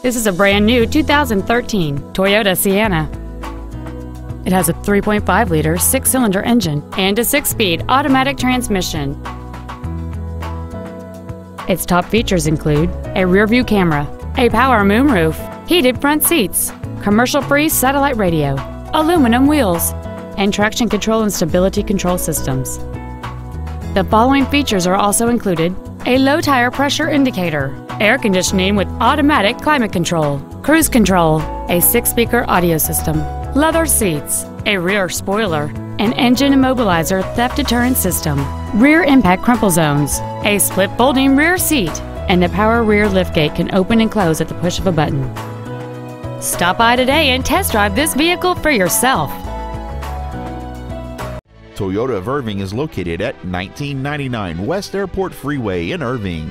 This is a brand new 2013 Toyota Sienna. It has a 3.5 liter six cylinder engine and a six speed automatic transmission. Its top features include a rear view camera, a power moonroof, heated front seats, commercial free satellite radio, aluminum wheels, and traction control and stability control systems. The following features are also included a low tire pressure indicator, air conditioning with automatic climate control, cruise control, a six speaker audio system, leather seats, a rear spoiler, an engine immobilizer theft deterrent system, rear impact crumple zones, a split folding rear seat, and the power rear liftgate can open and close at the push of a button. Stop by today and test drive this vehicle for yourself. Toyota of Irving is located at 1999 West Airport Freeway in Irving.